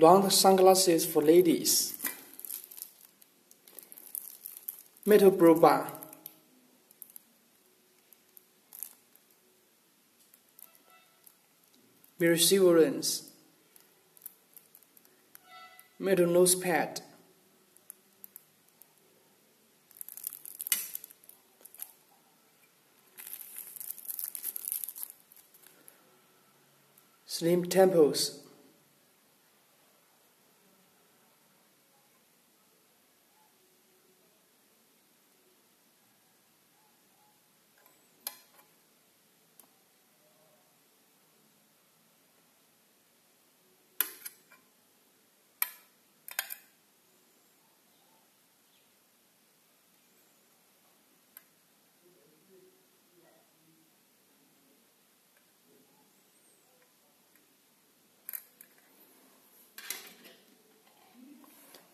round sunglasses for ladies. Metal bar. Perseverance. Metal nose pad. Slim temples.